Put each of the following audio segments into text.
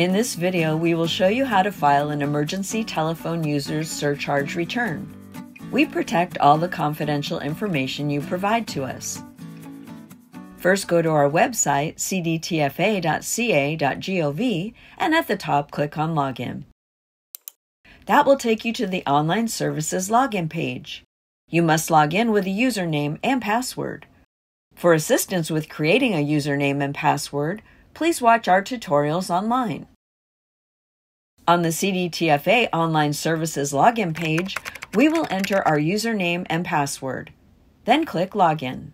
In this video, we will show you how to file an emergency telephone user's surcharge return. We protect all the confidential information you provide to us. First, go to our website, cdtfa.ca.gov, and at the top, click on Login. That will take you to the Online Services login page. You must log in with a username and password. For assistance with creating a username and password, please watch our tutorials online. On the CDTFA Online Services login page, we will enter our username and password. Then click Login.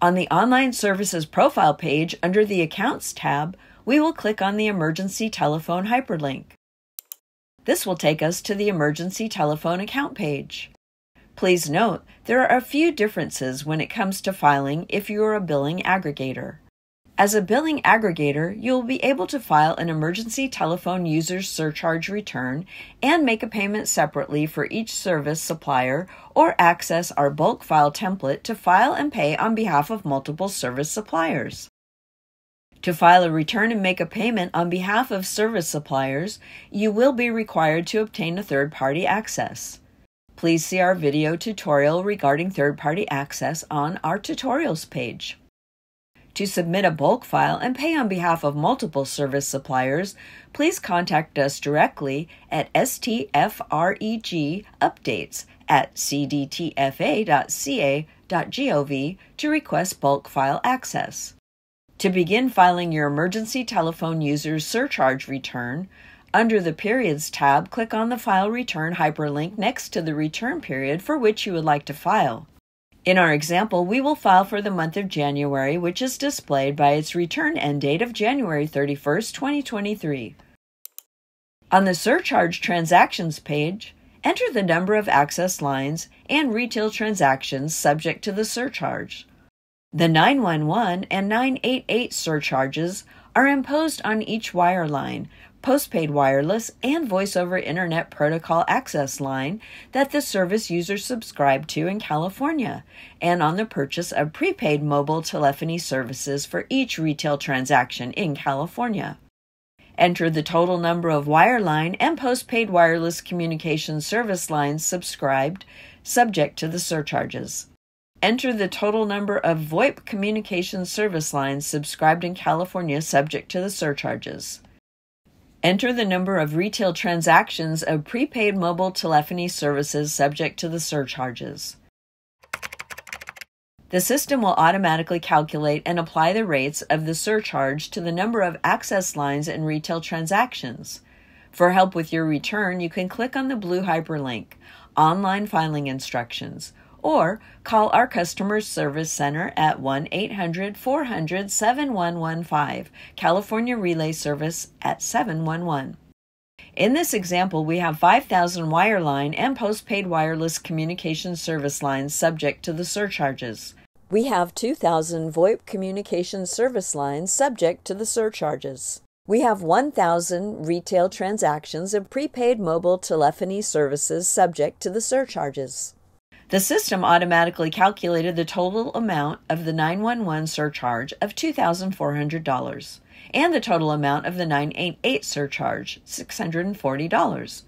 On the Online Services profile page under the Accounts tab, we will click on the Emergency Telephone hyperlink. This will take us to the Emergency Telephone account page. Please note there are a few differences when it comes to filing if you are a billing aggregator. As a billing aggregator, you will be able to file an emergency telephone user's surcharge return and make a payment separately for each service supplier or access our bulk file template to file and pay on behalf of multiple service suppliers. To file a return and make a payment on behalf of service suppliers, you will be required to obtain a third party access. Please see our video tutorial regarding third party access on our tutorials page. To submit a bulk file and pay on behalf of multiple service suppliers, please contact us directly at stfreg updates at cdtfa.ca.gov to request bulk file access. To begin filing your emergency telephone user's surcharge return, under the Periods tab, click on the File Return hyperlink next to the return period for which you would like to file. In our example, we will file for the month of January, which is displayed by its return end date of January 31st, 2023. On the Surcharge Transactions page, enter the number of access lines and retail transactions subject to the surcharge. The 911 and 988 surcharges are imposed on each wire line, postpaid wireless, and voice over internet protocol access line that the service user subscribed to in California, and on the purchase of prepaid mobile telephony services for each retail transaction in California. Enter the total number of wireline and postpaid wireless communication service lines subscribed, subject to the surcharges. Enter the total number of VoIP communication service lines subscribed in California subject to the surcharges. Enter the number of retail transactions of prepaid mobile telephony services subject to the surcharges. The system will automatically calculate and apply the rates of the surcharge to the number of access lines and retail transactions. For help with your return, you can click on the blue hyperlink, Online Filing Instructions, or call our customer service center at 1 800 400 7115, California Relay Service at 711. In this example, we have 5,000 wireline and postpaid wireless communication service lines subject to the surcharges. We have 2,000 VoIP communication service lines subject to the surcharges. We have 1,000 retail transactions of prepaid mobile telephony services subject to the surcharges. The system automatically calculated the total amount of the 911 surcharge of $2,400 and the total amount of the 988 surcharge, $640.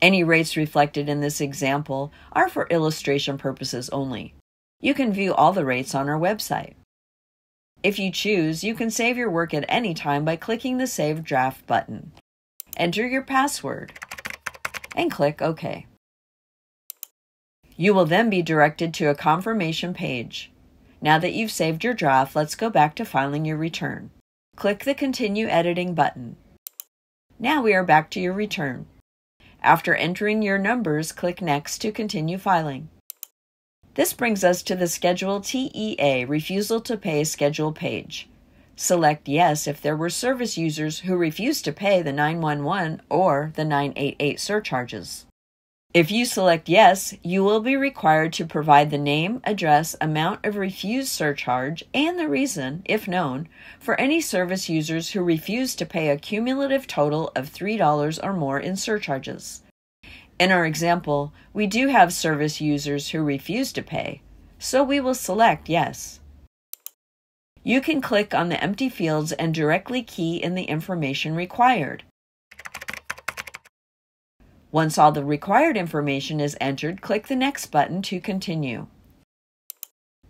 Any rates reflected in this example are for illustration purposes only. You can view all the rates on our website. If you choose, you can save your work at any time by clicking the Save Draft button. Enter your password and click OK. You will then be directed to a confirmation page. Now that you've saved your draft, let's go back to filing your return. Click the Continue Editing button. Now we are back to your return. After entering your numbers, click Next to continue filing. This brings us to the Schedule TEA Refusal to Pay Schedule page. Select Yes if there were service users who refused to pay the 911 or the 988 surcharges. If you select yes, you will be required to provide the name, address, amount of refused surcharge, and the reason, if known, for any service users who refuse to pay a cumulative total of $3 or more in surcharges. In our example, we do have service users who refuse to pay, so we will select yes. You can click on the empty fields and directly key in the information required. Once all the required information is entered, click the Next button to continue.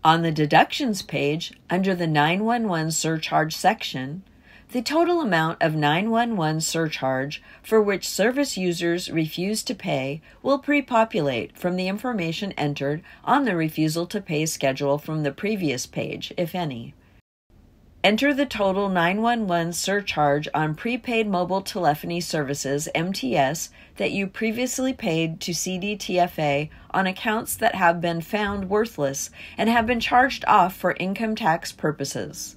On the Deductions page, under the 911 Surcharge section, the total amount of 911 surcharge for which service users refuse to pay will pre populate from the information entered on the refusal to pay schedule from the previous page, if any. Enter the total 911 surcharge on prepaid mobile telephony services MTS that you previously paid to CDTFA on accounts that have been found worthless and have been charged off for income tax purposes.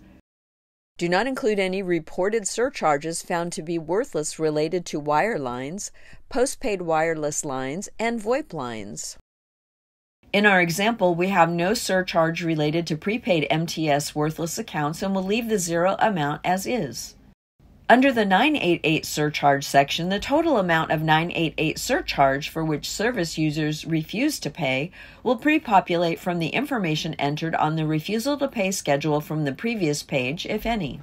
Do not include any reported surcharges found to be worthless related to wire lines, postpaid wireless lines, and VoIP lines. In our example, we have no surcharge related to prepaid MTS worthless accounts and will leave the zero amount as is. Under the 988 surcharge section, the total amount of 988 surcharge for which service users refuse to pay will pre populate from the information entered on the refusal to pay schedule from the previous page, if any.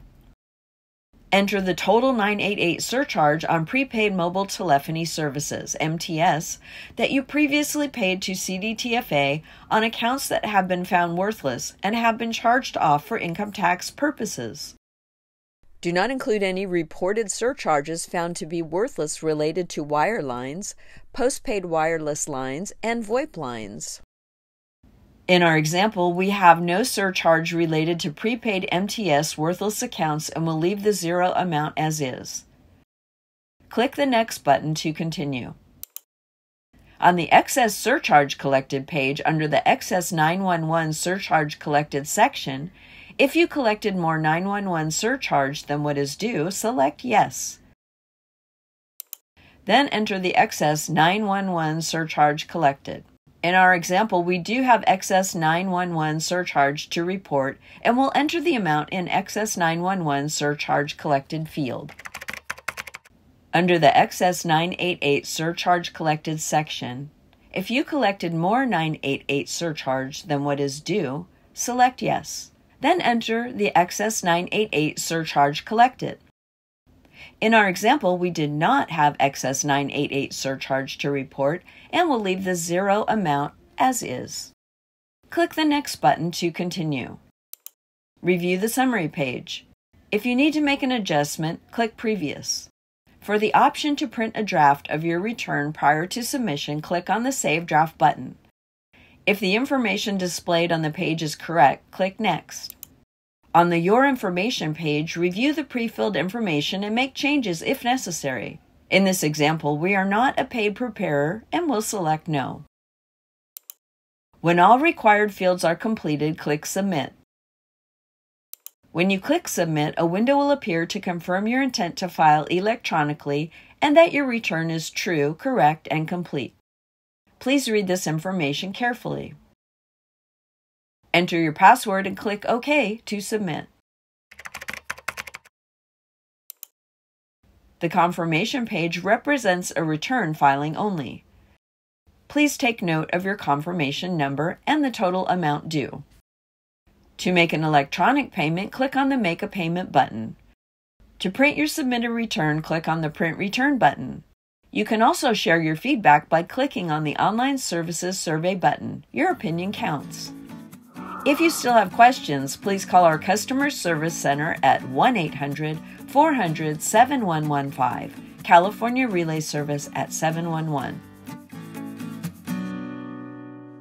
Enter the total 988 surcharge on prepaid mobile telephony services, MTS, that you previously paid to CDTFA on accounts that have been found worthless and have been charged off for income tax purposes. Do not include any reported surcharges found to be worthless related to wire lines, postpaid wireless lines, and VoIP lines. In our example, we have no surcharge related to prepaid MTS worthless accounts and will leave the zero amount as is. Click the Next button to continue. On the excess surcharge collected page under the excess 911 surcharge collected section, if you collected more 911 surcharge than what is due, select Yes. Then enter the excess 911 surcharge collected. In our example, we do have excess 911 surcharge to report and we'll enter the amount in excess 911 surcharge collected field. Under the excess 988 surcharge collected section, if you collected more 988 surcharge than what is due, select yes. Then enter the excess 988 surcharge collected. In our example, we did not have excess 988 surcharge to report and will leave the zero amount as is. Click the Next button to continue. Review the summary page. If you need to make an adjustment, click Previous. For the option to print a draft of your return prior to submission, click on the Save Draft button. If the information displayed on the page is correct, click Next. On the Your Information page, review the pre-filled information and make changes if necessary. In this example, we are not a paid preparer and will select No. When all required fields are completed, click Submit. When you click Submit, a window will appear to confirm your intent to file electronically and that your return is true, correct, and complete. Please read this information carefully. Enter your password and click OK to submit. The confirmation page represents a return filing only. Please take note of your confirmation number and the total amount due. To make an electronic payment, click on the Make a Payment button. To print your submitted return, click on the Print Return button. You can also share your feedback by clicking on the Online Services Survey button. Your opinion counts. If you still have questions, please call our customer service center at 1 800 400 7115, California Relay Service at 711.